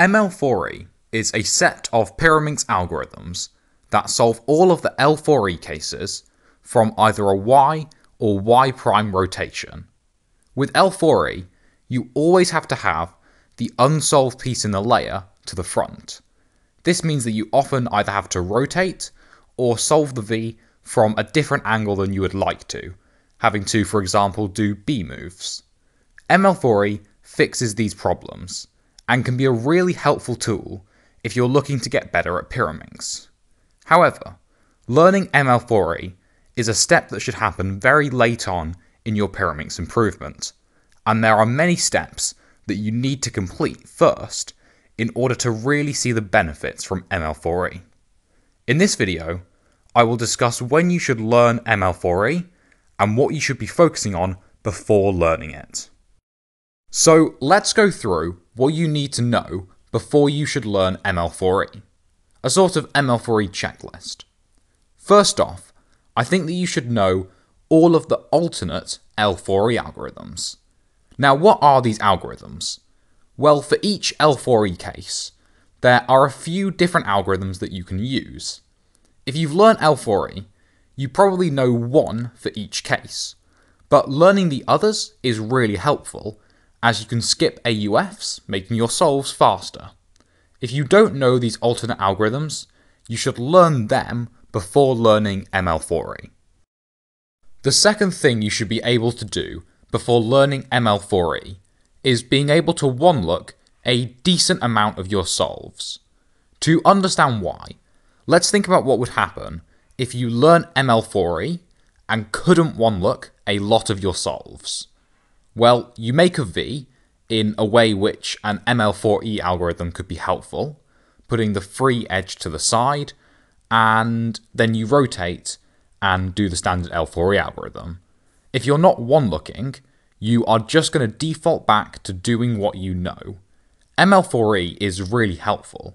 ML4E is a set of Pyraminx algorithms that solve all of the L4E cases from either a Y or Y prime rotation. With L4E, you always have to have the unsolved piece in the layer to the front. This means that you often either have to rotate or solve the V from a different angle than you would like to, having to, for example, do B moves. ML4E fixes these problems and can be a really helpful tool if you're looking to get better at Pyraminx. However, learning ML4E is a step that should happen very late on in your Pyraminx improvement, and there are many steps that you need to complete first in order to really see the benefits from ML4E. In this video, I will discuss when you should learn ML4E and what you should be focusing on before learning it. So let's go through what you need to know before you should learn ML4E, a sort of ML4E checklist. First off, I think that you should know all of the alternate L4E algorithms. Now, what are these algorithms? Well, for each L4E case, there are a few different algorithms that you can use. If you've learned L4E, you probably know one for each case, but learning the others is really helpful as you can skip AUFs, making your solves faster. If you don't know these alternate algorithms, you should learn them before learning ML4E. The second thing you should be able to do before learning ML4E is being able to one look a decent amount of your solves. To understand why, let's think about what would happen if you learn ML4E and couldn't one look a lot of your solves. Well, you make a V in a way which an ML4E algorithm could be helpful, putting the free edge to the side, and then you rotate and do the standard L4E algorithm. If you're not one looking, you are just going to default back to doing what you know. ML4E is really helpful,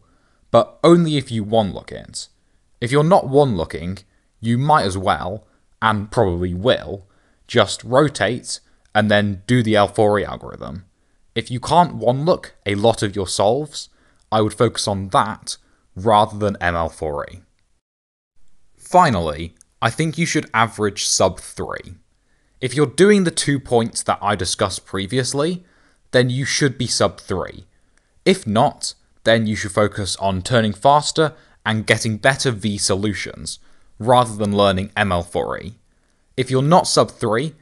but only if you one look it. If you're not one looking, you might as well, and probably will, just rotate and then do the L4E algorithm. If you can't one look a lot of your solves, I would focus on that rather than ML4E. Finally, I think you should average sub 3. If you're doing the two points that I discussed previously, then you should be sub 3. If not, then you should focus on turning faster and getting better V solutions, rather than learning ML4E. If you're not sub 3,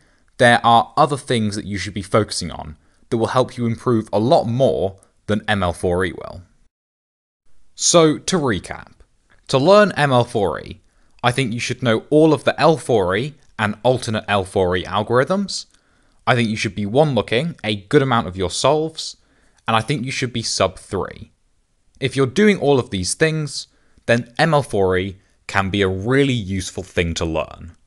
there are other things that you should be focusing on that will help you improve a lot more than ML4E will. So, to recap, to learn ML4E, I think you should know all of the L4E and alternate L4E algorithms. I think you should be one looking a good amount of your solves, and I think you should be sub 3. If you're doing all of these things, then ML4E can be a really useful thing to learn.